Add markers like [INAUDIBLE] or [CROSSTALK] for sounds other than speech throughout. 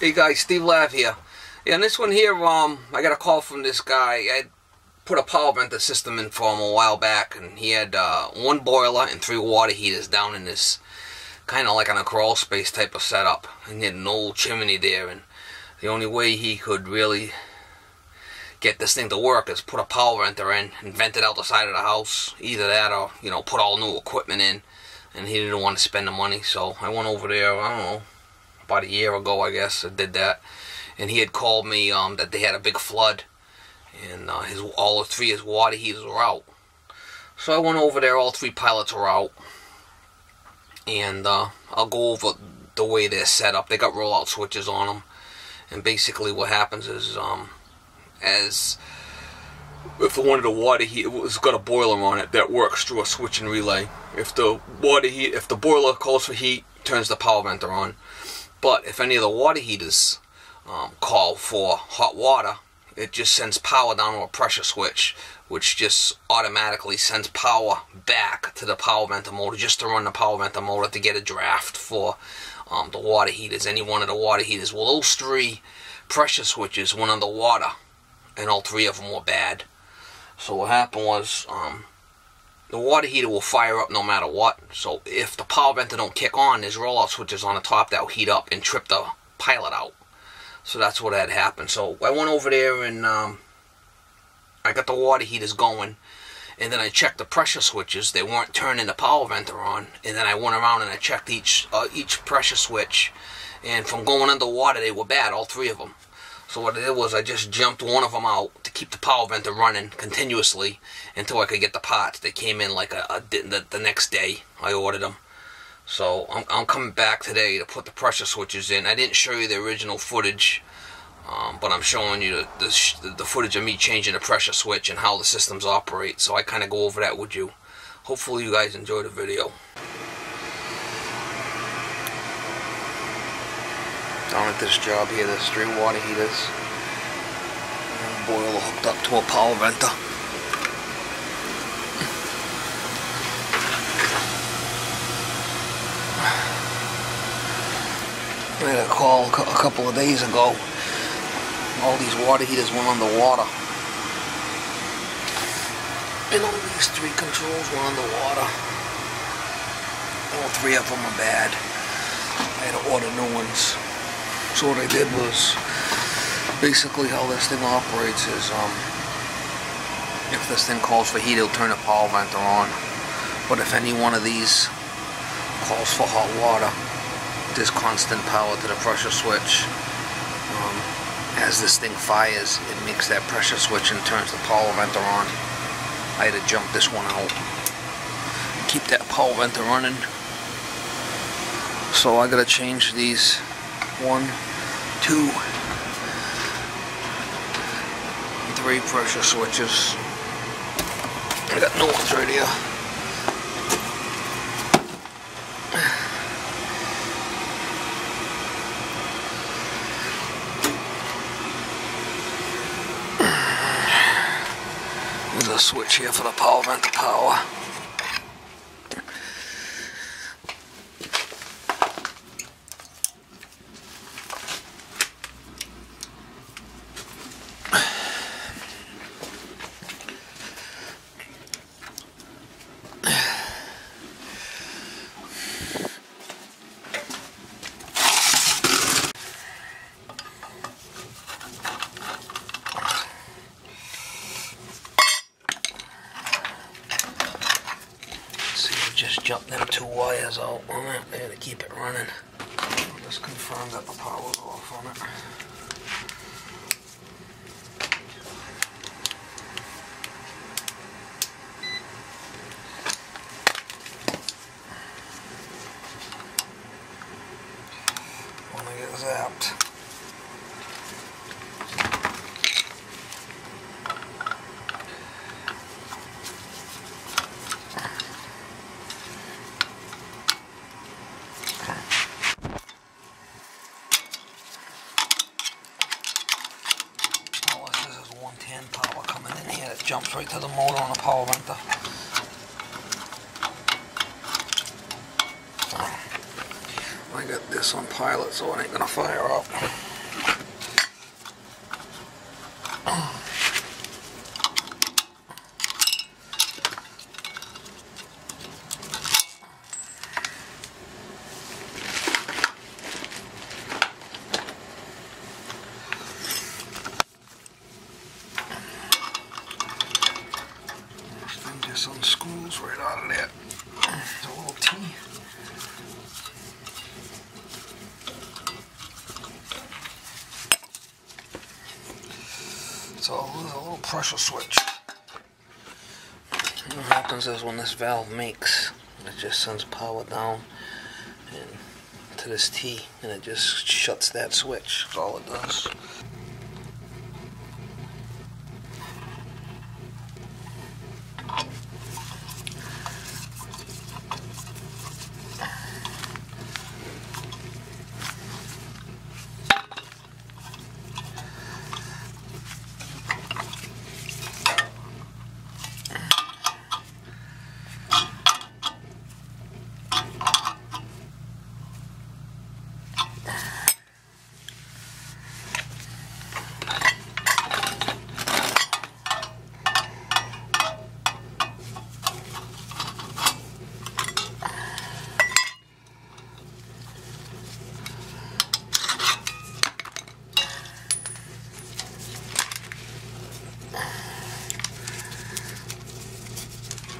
Hey guys, Steve Lav here. Yeah, and this one here, um, I got a call from this guy. I put a power venter system in for him a while back, and he had uh, one boiler and three water heaters down in this kind of like on a crawl space type of setup. And he had an old chimney there, and the only way he could really get this thing to work is put a power venter in and vent it out the side of the house. Either that or, you know, put all new equipment in. And he didn't want to spend the money, so I went over there, I don't know, about a year ago, I guess, I did that and he had called me um, that they had a big flood, and uh, his all three his water heaters were out. So I went over there. All three pilots were out, and uh, I'll go over the way they're set up. They got rollout switches on them, and basically what happens is, um, as if one of the water heat has got a boiler on it that works through a switch and relay. If the water heat, if the boiler calls for heat, turns the power venter on. But if any of the water heaters um, call for hot water, it just sends power down to a pressure switch, which just automatically sends power back to the power venter motor just to run the power venter motor to get a draft for um, the water heaters, any one of the water heaters. Well, those three pressure switches went underwater, and all three of them were bad. So what happened was um, the water heater will fire up no matter what. So if the power venter don't kick on, there's rollout switches on the top that will heat up and trip the pilot out. So that's what had happened. So I went over there and um, I got the water heaters going. And then I checked the pressure switches. They weren't turning the power venter on. And then I went around and I checked each uh, each pressure switch. And from going underwater, they were bad, all three of them. So what I did was I just jumped one of them out to keep the power venter running continuously until I could get the parts. They came in like a, a the, the next day. I ordered them. So I'm, I'm coming back today to put the pressure switches in. I didn't show you the original footage, um, but I'm showing you the, the, the, footage of me changing the pressure switch and how the systems operate. So I kind of go over that with you. Hopefully you guys enjoy the video. Down at this job here, there's three water heaters. boiler hooked up to a power venter. We had a call a couple of days ago. All these water heaters went underwater. And all these three controls went underwater. All three of them are bad. I had to order new ones. So what I did was, basically how this thing operates is, um, if this thing calls for heat, it'll turn the power venter on. But if any one of these calls for hot water, there's constant power to the pressure switch. Um, as this thing fires, it makes that pressure switch and turns the power venter on. I had to jump this one out. Keep that power venter running. So I gotta change these one, two, three pressure switches. I got new ones right here. There's a switch here for the power vent to power. just jump them two wires out on it there to keep it running. Just confirm that the power's off on it. fajta de morgonen på och vänta. Oh I got this on pilot so it ain't gonna fire up. So there's a little T. It's a little pressure switch. What happens is when this valve makes, it just sends power down to this T and it just shuts that switch. That's all it does.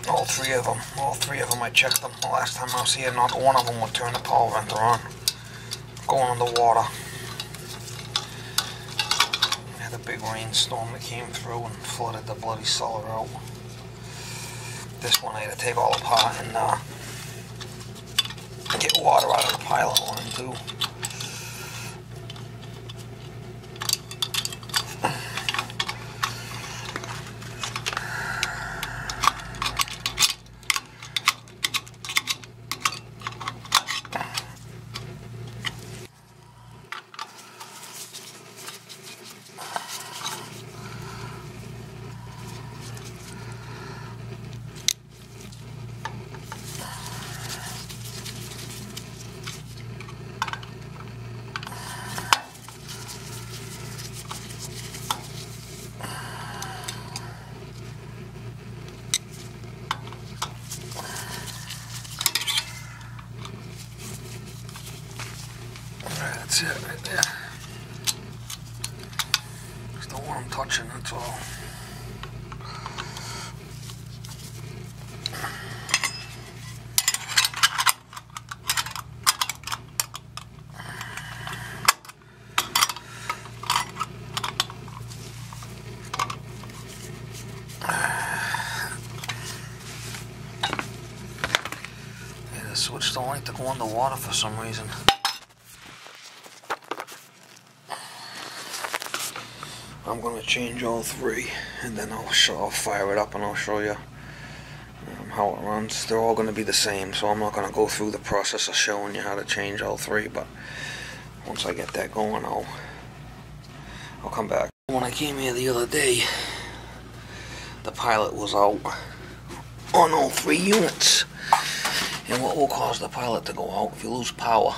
All three of them. All three of them. I checked them the last time I was here. Not one of them would turn the power venter on. Going underwater. We had a big rainstorm that came through and flooded the bloody cellar out. This one I had to take all apart and uh, get water out of the pilot line too. That's it right there. Don't want touching, that's all. [SIGHS] The switch don't like to go underwater for some reason. I'm to change all three and then I'll I'll fire it up and I'll show you um, how it runs. They're all to be the same so I'm not to go through the process of showing you how to change all three but once I get that going I'll I'll come back. When I came here the other day the pilot was out on all three units and what will cause the pilot to go out if you lose power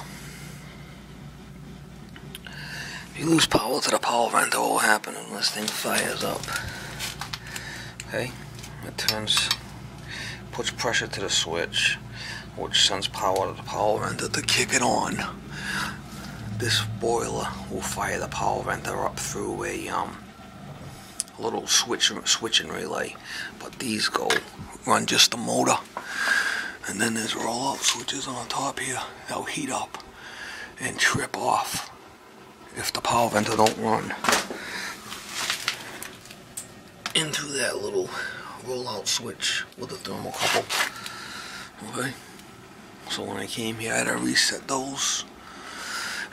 you lose power to the power vent, what will happen when this thing fires up? Okay, it turns, puts pressure to the switch, which sends power to the power vent to kick it on. This boiler will fire the power vent up through a um, little switch switching relay, but these go run just the motor, and then there's roll-out switches on top here. They'll heat up and trip off if the power venter don't run into that little rollout switch with the thermocouple. Okay? So when I came here, I had to reset those.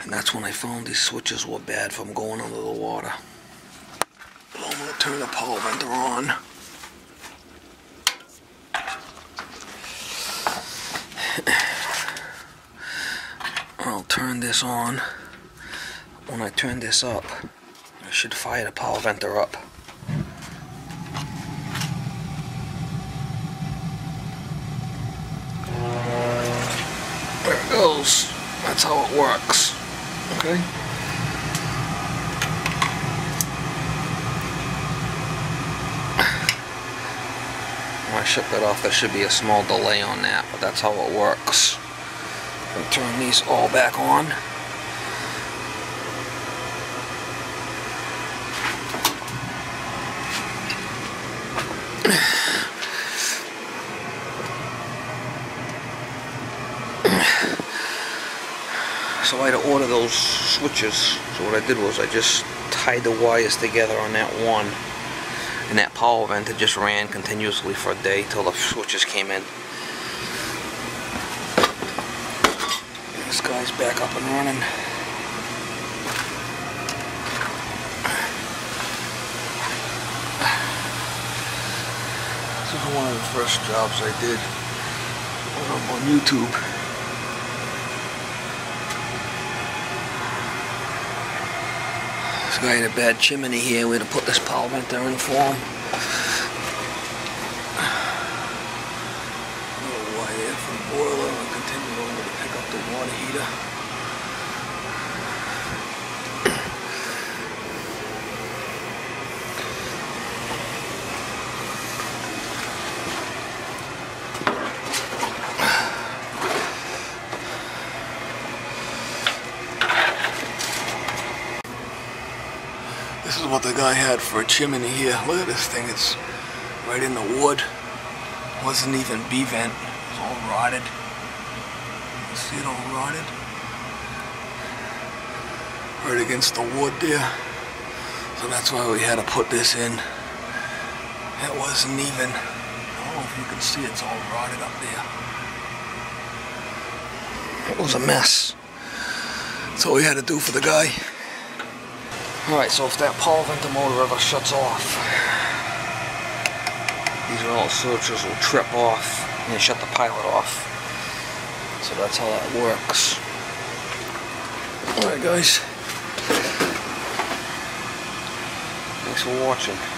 And that's when I found these switches were bad from going under the water. So I'm going to turn the power venter on. I'll turn this on when I turn this up, I should fire the power venter up. There it goes. That's how it works. Okay? When I shut that off, there should be a small delay on that, but that's how it works. I'm turn these all back on. So I had to order those switches. So what I did was I just tied the wires together on that one. And that power vent, it just ran continuously for a day till the switches came in. This guy's back up and running. This is one of the first jobs I did on YouTube. Guy had a bad chimney here. We had to put this power vent there in for him. Little wire from the boiler and continue over to pick up the water heater. What the guy had for a chimney here. Look at this thing, it's right in the wood. Wasn't even B-vent, it was all rotted. You see it all rotted? Right against the wood there. So that's why we had to put this in. It wasn't even, I don't know if you can see it's all rotted up there. It was a mess. That's all we had to do for the guy. Alright, so if that vent motor ever shuts off, these all switches will trip off and they shut the pilot off. So that's how that works. Alright guys. Thanks for watching.